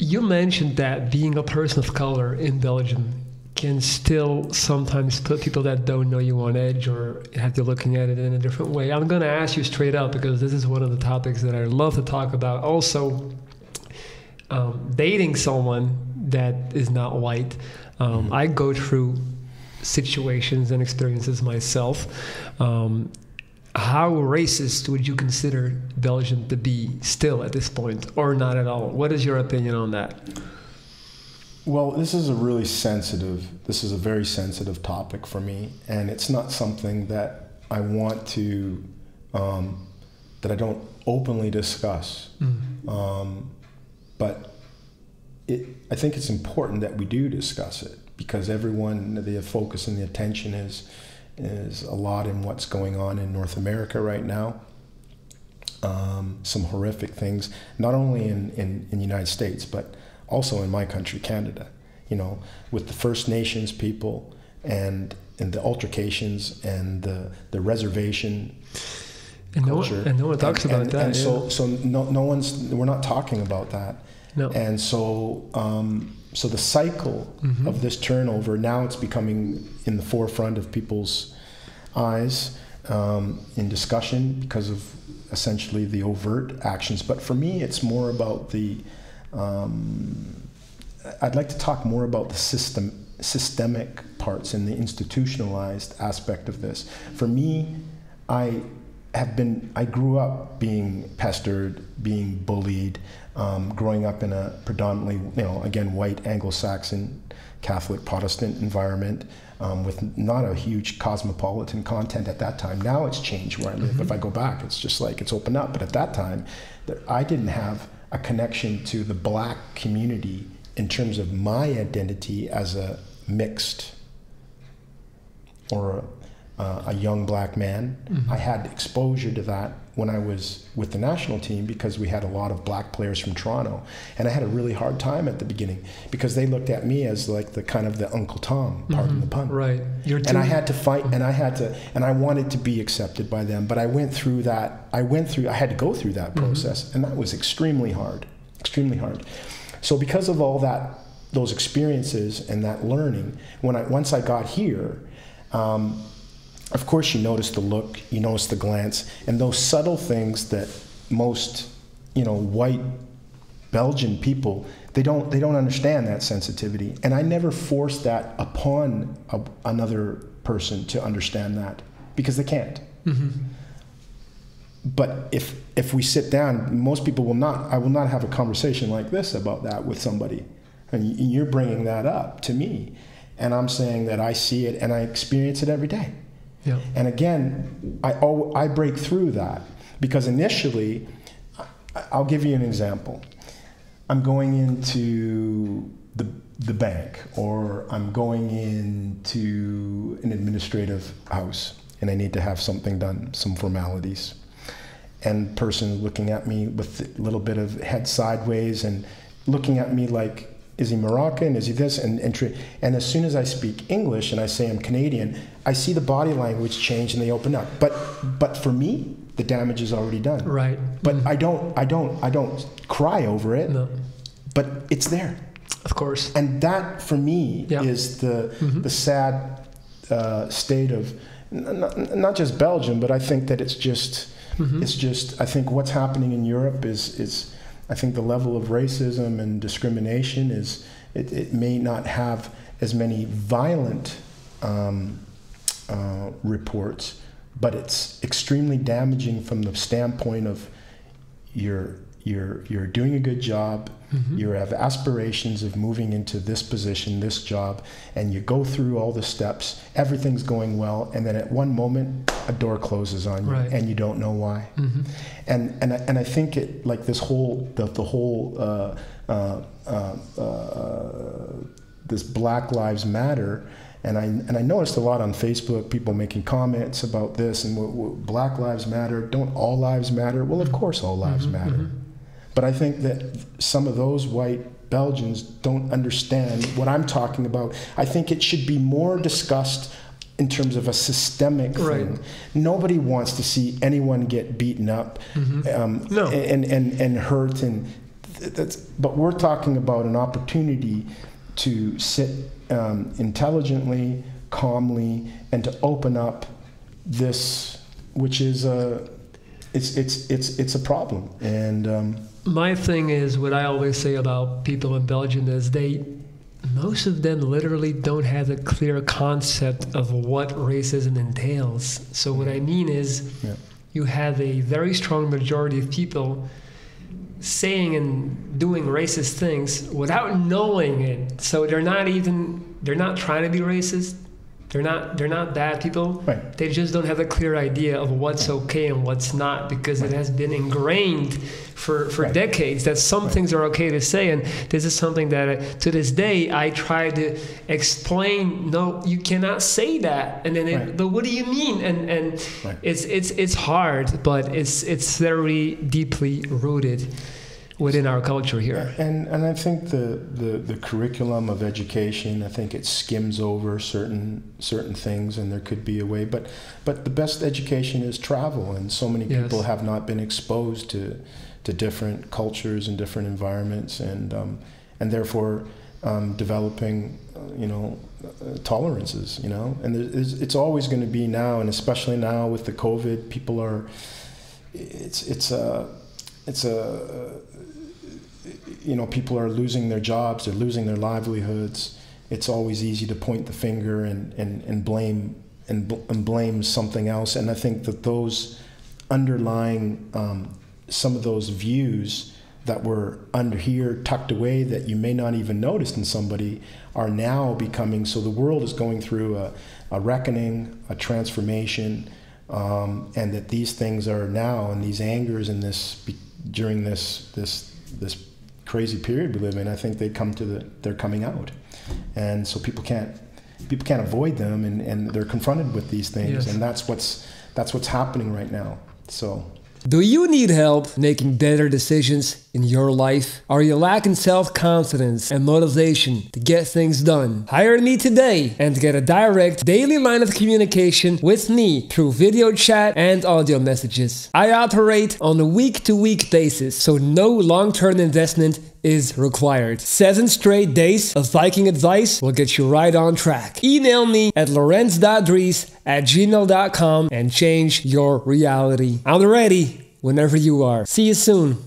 you mentioned that being a person of color in Belgium can still sometimes put people that don't know you on edge or have you looking at it in a different way. I'm going to ask you straight up because this is one of the topics that I love to talk about. Also, um, dating someone that is not white. Um, mm-hmm. I go through situations and experiences myself. Um, how racist would you consider Belgium to be still at this point, or not at all? What is your opinion on that? Well, this is a really sensitive, this is a very sensitive topic for me, and it's not something that I want to, um, that I don't openly discuss. Mm-hmm. Um, but it, I think it's important that we do discuss it because everyone, the focus and the attention is is a lot in what's going on in North America right now. Um, some horrific things, not only in, in, in the United States, but also in my country, Canada. You know, with the First Nations people and and the altercations and the the reservation and culture. No one, and no one talks and, about and, that. And yeah. so so no, no one's we're not talking about that. No. And so um, so the cycle mm-hmm. of this turnover now it's becoming in the forefront of people's eyes um, in discussion because of essentially the overt actions. But for me, it's more about the. Um, I'd like to talk more about the system, systemic parts and the institutionalized aspect of this. For me, I have been. I grew up being pestered, being bullied, um, growing up in a predominantly, you know, again, white Anglo-Saxon, Catholic, Protestant environment. Um, with not a huge cosmopolitan content at that time. Now it's changed where I live. Mm-hmm. If I go back, it's just like it's opened up. But at that time, that I didn't have a connection to the black community in terms of my identity as a mixed or uh, a young black man. Mm-hmm. I had exposure to that when I was with the national team because we had a lot of black players from Toronto, and I had a really hard time at the beginning because they looked at me as like the kind of the Uncle Tom, pardon mm-hmm. the pun. Right. And I had to fight, and I had to, and I wanted to be accepted by them, but I went through that. I went through. I had to go through that mm-hmm. process, mm-hmm. and that was extremely hard, extremely hard. So because of all that, those experiences and that learning, when I once I got here. Um, of course, you notice the look, you notice the glance, and those subtle things that most, you know, white Belgian people they don't they don't understand that sensitivity, and I never force that upon a, another person to understand that because they can't. Mm-hmm. But if if we sit down, most people will not. I will not have a conversation like this about that with somebody, and you're bringing that up to me, and I'm saying that I see it and I experience it every day. Yeah. And again, I, I break through that because initially, I'll give you an example. I'm going into the, the bank or I'm going into an administrative house and I need to have something done, some formalities. And person looking at me with a little bit of head sideways and looking at me like is he Moroccan? Is he this? And, and, and as soon as I speak English and I say I'm Canadian, I see the body language change and they open up. But but for me, the damage is already done. Right. But mm. I don't I don't I don't cry over it. No. But it's there. Of course. And that for me yeah. is the mm-hmm. the sad uh, state of not, not just Belgium, but I think that it's just mm-hmm. it's just I think what's happening in Europe is is I think the level of racism and discrimination is it, it may not have as many violent um, uh, reports, but it's extremely damaging from the standpoint of your you're you're doing a good job mm-hmm. you have aspirations of moving into this position this job and you go through all the steps everything's going well and then at one moment a door closes on you right. and you don't know why mm-hmm. and and I, and I think it like this whole the, the whole uh, uh, uh, uh this Black Lives Matter and I and I noticed a lot on Facebook people making comments about this and what, what Black Lives Matter. Don't all lives matter? Well, of course, all lives mm-hmm, matter. Mm-hmm. But I think that some of those white Belgians don't understand what I'm talking about. I think it should be more discussed in terms of a systemic right. thing. Nobody wants to see anyone get beaten up mm-hmm. um, no. and, and, and hurt and that's, but we're talking about an opportunity to sit um, intelligently, calmly, and to open up this, which is a, it's it's it's it's a problem. And um, my thing is what I always say about people in Belgium is they, most of them literally don't have a clear concept of what racism entails. So what I mean is, Yeah. you have a very strong majority of people saying and doing racist things without knowing it. So they're not even they're not trying to be racist. They're not they're not bad people. Right. They just don't have a clear idea of what's okay and what's not because it has been ingrained for, for Right. decades that some things are okay to say and this is something that uh, to this day I try to explain no you cannot say that and then it, Right. but what do you mean and and Right. it's it's it's hard but it's it's very deeply rooted within our culture here And and I think the, the, the curriculum of education, I think it skims over certain certain things, and there could be a way. But but the best education is travel, and so many Yes. people have not been exposed to to different cultures and different environments, and um, and therefore um, developing, uh, you know, uh, tolerances. You know, and it's always going to be now, and especially now with the COVID, people are. It's it's a it's a you know, people are losing their jobs, they're losing their livelihoods. It's always easy to point the finger and, and, and blame and, bl- and blame something else. And I think that those underlying um, some of those views that were under here, tucked away, that you may not even notice in somebody, are now becoming. So the world is going through a, a reckoning, a transformation, um, and that these things are now, and these angers and this during this this this crazy period we live in, I think they come to the they're coming out, and so people can't people can't avoid them, and, and they're confronted with these things, Yes. and that's what's that's what's happening right now. So Do you need help making better decisions in your life? Are you lacking self confidence and motivation to get things done? Hire me today and get a direct daily line of communication with me through video chat and audio messages. I operate on a week to week basis, so no long term investment is required. Seven straight days of Viking advice will get you right on track. Email me at lorenz.dries at gmail.com and change your reality. I'm ready whenever you are. See you soon.